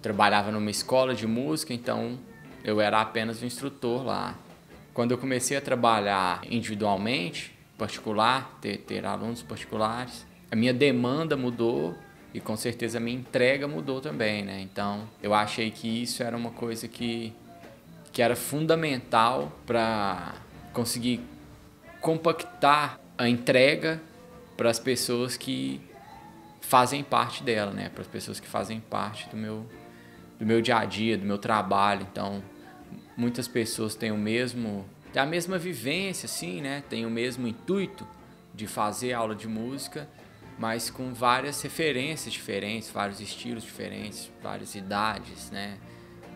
trabalhava numa escola de música, então eu era apenas um instrutor lá. Quando eu comecei a trabalhar individualmente, particular, ter, ter alunos particulares, a minha demanda mudou e com certeza a minha entrega mudou também, né? Então eu achei que isso era uma coisa que, que era fundamental para conseguir compactar a entrega para as pessoas que fazem parte dela, né? Para as pessoas que fazem parte do meu do meu dia a dia, do meu trabalho. Então, muitas pessoas têm o mesmo têm a mesma vivência, assim, né? Têm o mesmo intuito de fazer aula de música, mas com várias referências diferentes, vários estilos diferentes, várias idades, né?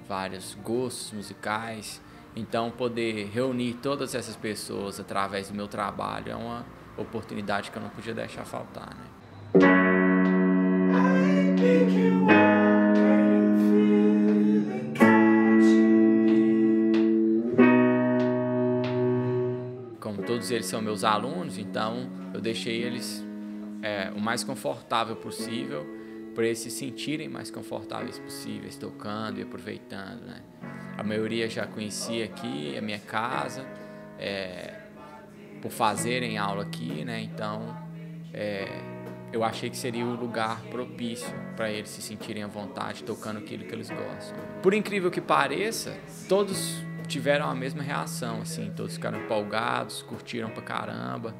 Vários gostos musicais. Então, poder reunir todas essas pessoas através do meu trabalho é uma oportunidade que eu não podia deixar faltar, né? Como todos eles são meus alunos, então eu deixei eles é, o mais confortável possível para eles se sentirem mais confortáveis possíveis tocando e aproveitando, né? A maioria já conhecia aqui a minha casa, é, por fazerem aula aqui, né? Então, é, eu achei que seria o lugar propício para eles se sentirem à vontade tocando aquilo que eles gostam. Por incrível que pareça, todos tiveram a mesma reação, assim, todos ficaram empolgados, curtiram pra caramba,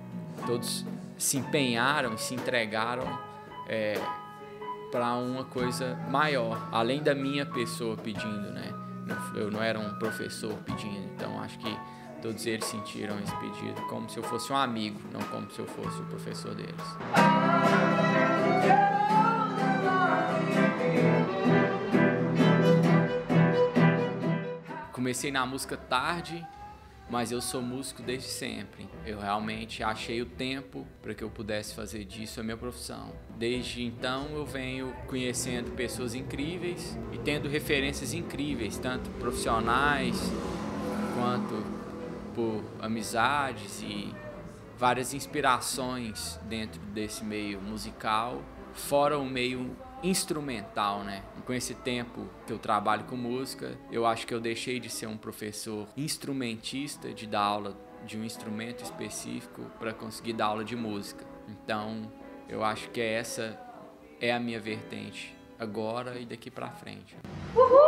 todos se empenharam, se entregaram é, para uma coisa maior, além da minha pessoa pedindo, né? Eu não era um professor pedindo, então acho que todos eles sentiram esse pedido como se eu fosse um amigo, não como se eu fosse o professor deles. Comecei na música tarde, mas eu sou músico desde sempre. Eu realmente achei o tempo para que eu pudesse fazer disso a minha profissão. Desde então eu venho conhecendo pessoas incríveis e tendo referências incríveis, tanto profissionais quanto por amizades e várias inspirações dentro desse meio musical, fora o meio instrumental, né? Com esse tempo que eu trabalho com música, eu acho que eu deixei de ser um professor instrumentista de dar aula de um instrumento específico para conseguir dar aula de música. Então, eu acho que essa é a minha vertente agora e daqui para frente. Uhul!